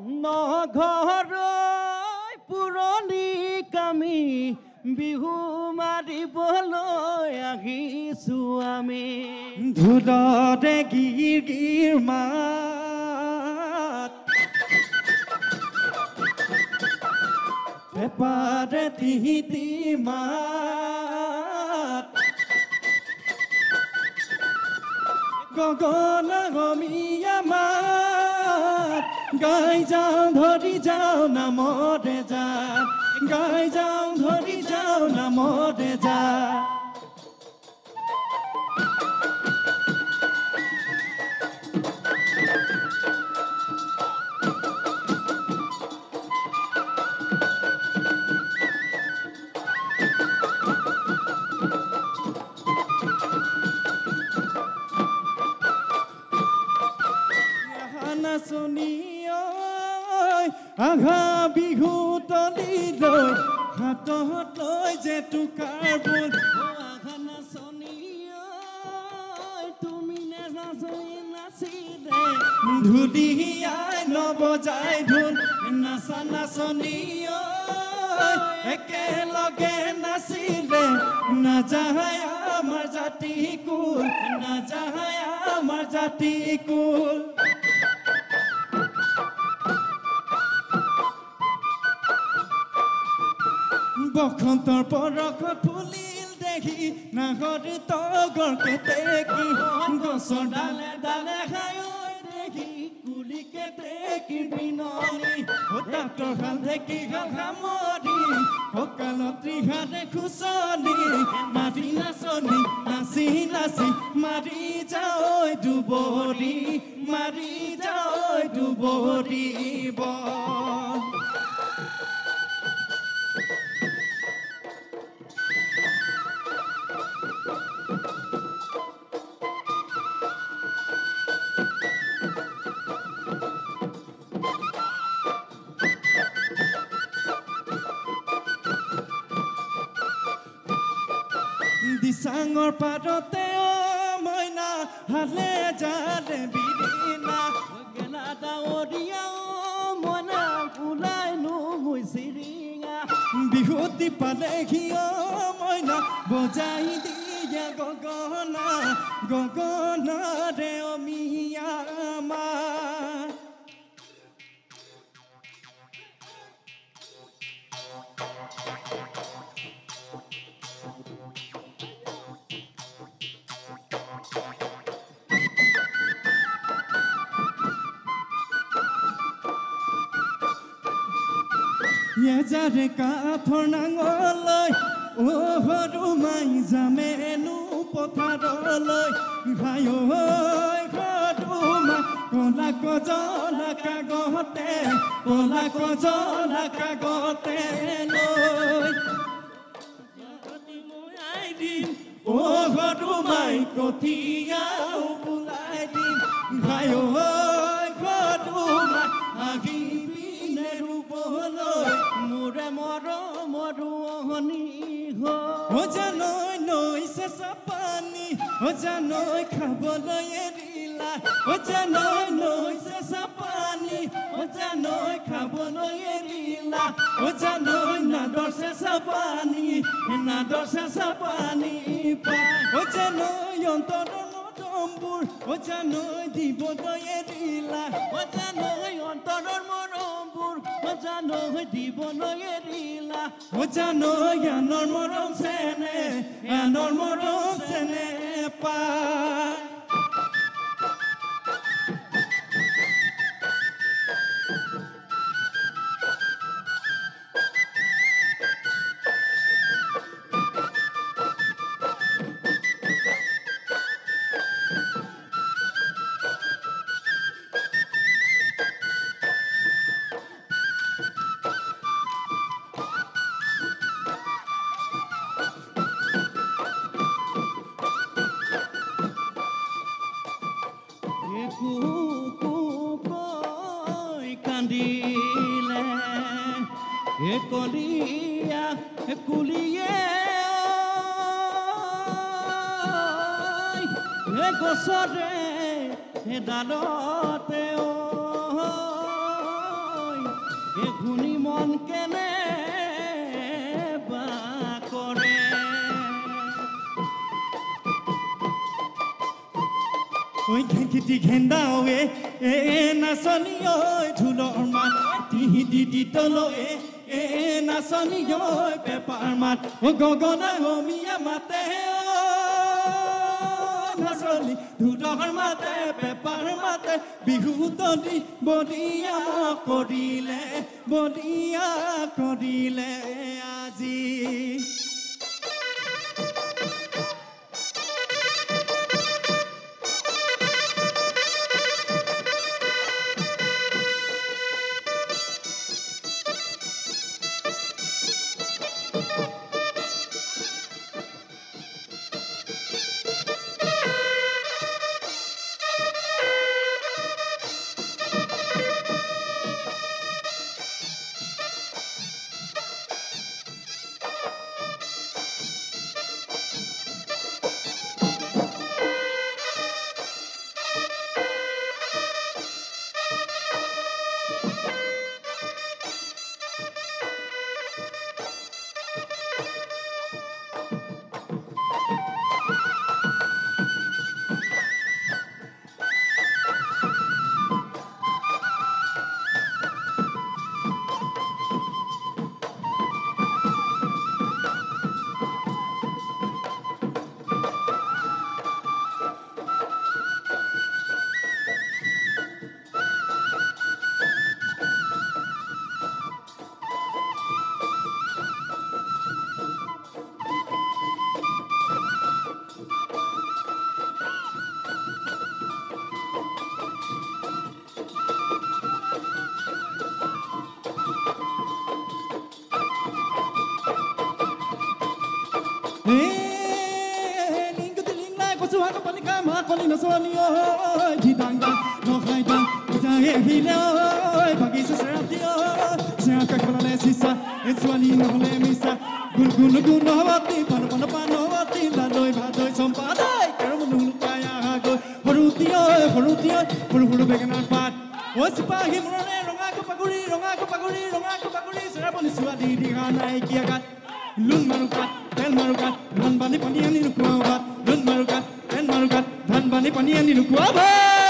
নঘৰ পুৰণি কামি বিহু মাৰিবলৈ আহিছো আমি। ঢোলতে গিৰ গিৰ মাত। পেপাৰে তিহিতি মাত। গগন গমীয়া মাত। 该叫托地叫那摩得扎，该叫托地叫那摩得扎。ঐ আঘা বিহু তলিলৈ হাতত লৈ যে টোকাৰ বোল। নাচনী তুমি নাচনী নাচিলে। ধুলিয়াই নবজাই ঢোল নাচা নাচনী একেলগে নাচিলে। নাযায় আমাৰ জাতি কুল নাযায় আমাৰ জাতি কুল বসন্তৰ পৰশ ফুলিল দেখি নাগৰ তগৰ কেতেকী গছৰ ডালে ডালে খাই দেখি কুলি কেতেকী বিননি ডাক্তৰ খাল দেখি খাল সামৰি সকালত ত্ৰিহাতে খুচনি মাৰি নাচনি নাচি নাচি মাৰি যাওঁ দুবৰি মাৰি যাওঁ দুবৰি দিচাঙৰ পাৰতে অ মইনা হালে জালে বিৰিনা গেলা ডাৱৰীয়া মনা ওলাইনো মই চিৰিঙা। বিহুতি পালেহি অ মইনা বজাই দিয়া গগনা গগনা ৰে অমিয়া মা। এজাৰে কাঠৰ নাঙলৈ অ সৰু মাই যামেনো পথাৰলৈ ঘাই সৰু মাই কলা কজলা কাগতে কলা কজলা কাগতে লৈ অ সৰু মাই কঠিয়াও বোলাই দিম ঘাই সৰু ও জানো খাবলো এরিলা ও জানো নইছে পানী ও জানো খাবলৈ এৰিলা ও জানো না দর্শে পানী না দর্শে সাপানি ও জানো অন্তর নটম্বুর ও জানো জীবন এরিলা ও জানো অন্তর মরম্বুর ও জানো জীবন এরিলা ও জানো জ্ঞানর মরম সেনে জ্ঞানর মরম সেনে é paz. কান্দিলে কলিয়া কুলিয়ে গছৰে ডালতে ঘূৰ্ণি মন কেনে ঐ ঘেঁকিটি ঘেন্দাওৱে এ নাচনি ঐ ঢোলৰ মাত টিহি দি দি তলৱে এ নাচনি ঐ পেপাৰ মাত ও গগনা গমিয়া মাতে নাচনি ঢোলৰ মাতে পেপাৰ মাতে বিহু তলি বদিয়া কৰিলে বদিয়া কৰিলে আজি Ning ka no misa beganan pat paguri paguri paguri Lung manukat धन मारुकात धन बानी पनिया नी रुकुआ बात धन मारुकात धन मारुकात धन बानी पनिया नी रुकुआ बात